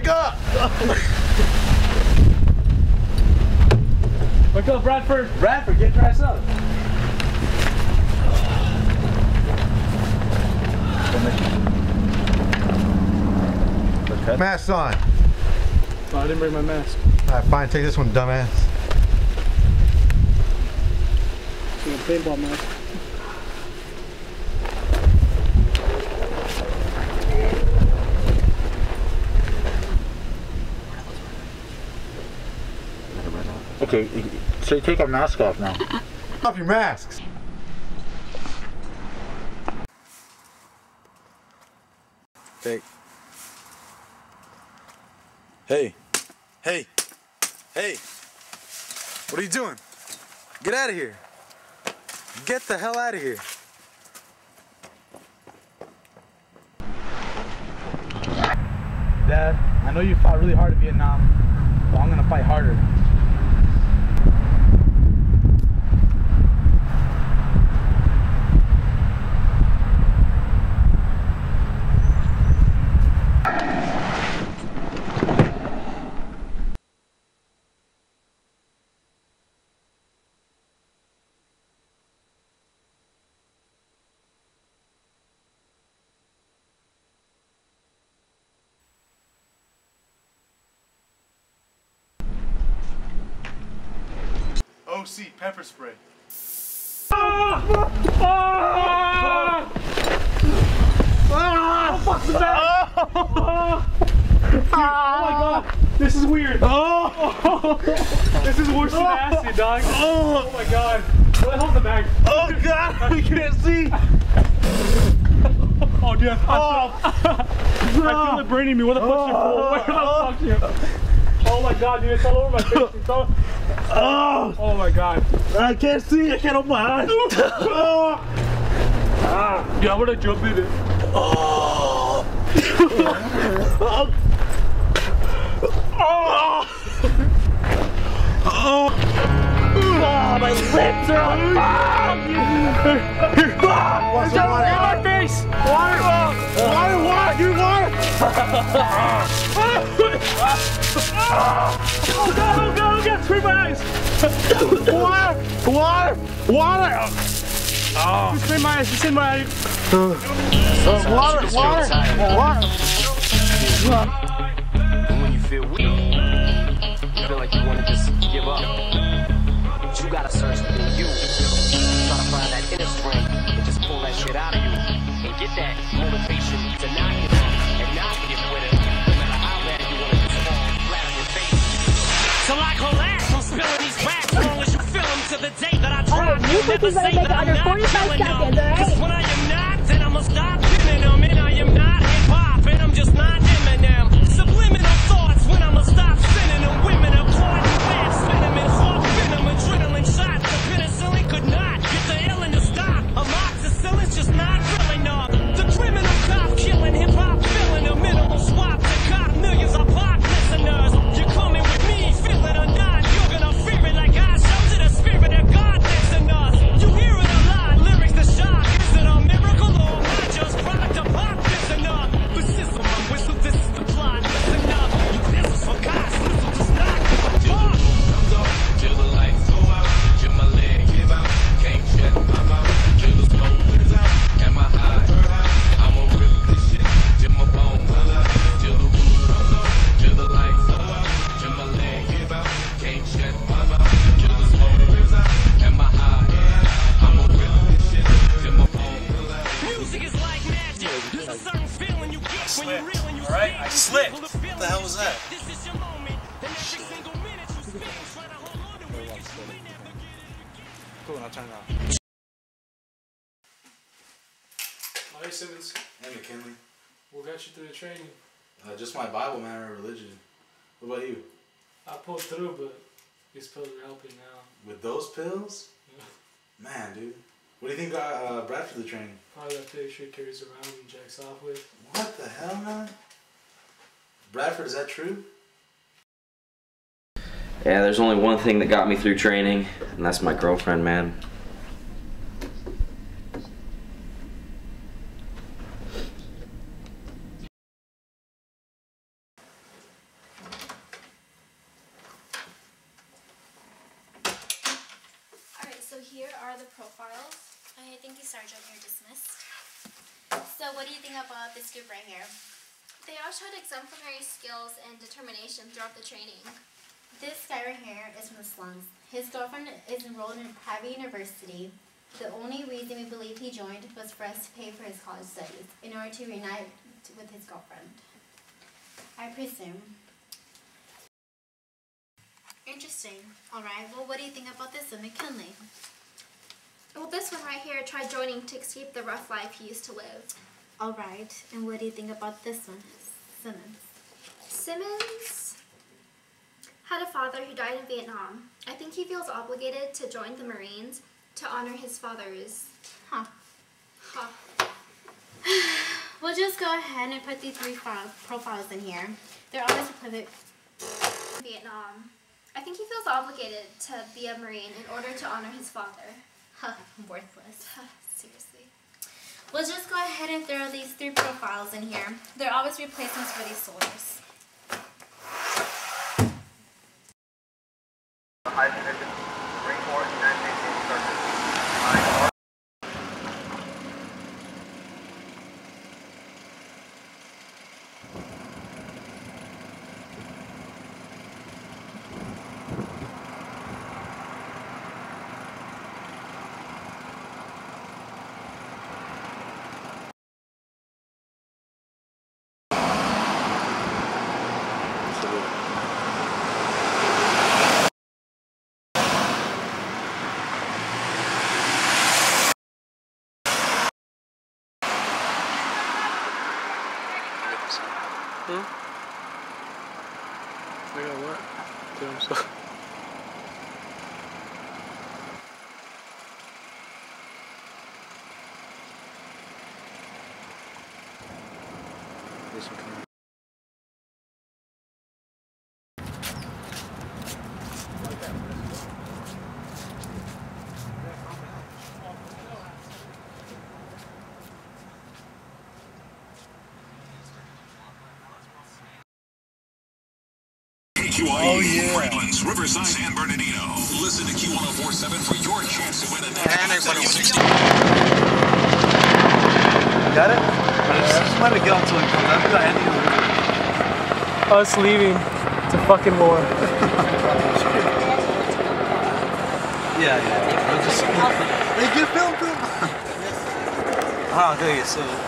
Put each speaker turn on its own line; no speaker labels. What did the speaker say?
Wake up!
Wake up, Bradford.
Bradford, get dressed up. Mask on.
Oh, I didn't bring my mask.
Alright, fine, take this one, dumbass.
It's a paintball mask.
Okay, so you take our mask off now.
Off your masks.
Hey. Hey. Hey. Hey. What are you doing? Get out of here. Get the hell out of here.
Dad, I know you fought really hard in Vietnam, but I'm gonna fight harder.
OC pepper spray.
Oh my god, this is weird. Oh, oh this is worse than acid, dog. Oh my god. What the the bag?
Oh god, we can't see!
Oh, dude, I, feel, I feel it burning me. What the fuck's your fault? Where the fuck's your... Oh my god, dude, it's all over my face. It's all...
Oh,
Oh my god.
I can't see, I can't open my eyes. oh. ah.
Yeah, I'm gonna jump in it. Oh! oh! Oh! Oh!
my lips are on fire!
Here, What's in my face? Water!
Water, water, dude, water!
Oh god, oh god, oh god, scream my eyes!
Water, water, water!
Just scream my eyes, just in my eyes.
Water, water, water!
And when you feel weak, you feel like you want to just give up. But you gotta search within you. Try to find that inner strength and just pull that shit out of you. And get that you
think you better make it under 45 seconds, alright?
Music is like magic. There's a certain feeling you get when you real and you
Alright,
speak.
I slipped.
People are feeling
What the hell was that?
This is your moment. And every single minute you spend trying to hold on to it. 'cause you may never get it.
Cool, I'll turn it off.
Hey Simmons,
Hey, McKinley.
what got you through the training?
Uh, just my Bible, man, or religion. What about you?
I pulled through, but these pills are helping now.
With those pills? Man, dude. What do you think got uh, uh Brad for the training
Probably that picture he carries around and jacks off with.
What the hell, man? Bradford, is that true?
Yeah, there's only one thing that got me through training, and that's my girlfriend, man.
Alright, so here are the profiles.
Okay, thank you, Sergeant. You're dismissed. So, what do you think about this group right here?
They all showed exemplary skills and determination throughout the training.
This guy right here is from the slums. His girlfriend is enrolled in a private university. The only reason we believe he joined was for us to pay for his college studies in order to reunite with his girlfriend. I presume. Interesting. All right. Well, what do you think about this one, McKinley?
Well, this one right here tried joining to escape the rough life he used to live.
All right. And what do you think about this one, Simmons?
Simmons had a father who died in Vietnam. I think he feels obligated to join the Marines to honor his father's.
Huh.
Huh.
We'll just go ahead and put these three file- profiles in here. They're always equivalent.
Vietnam. I think he feels obligated to be a Marine in order to honor his father.
Huh, worthless.
Seriously.
We'll just go ahead and throw these three profiles in here. They're always replacements for these soldiers.
Hmm? I got what? Damn, so.
This one coming.
KQIE, Franklin's, Riverside, San Bernardino. Listen to Q1047 for your chance to win a next
Got it? Just let it go until it comes out. Be like, Andy,
Us leaving to fucking war.
Yeah, yeah. We'll just. Hey, get film, film. Ah, okay, so.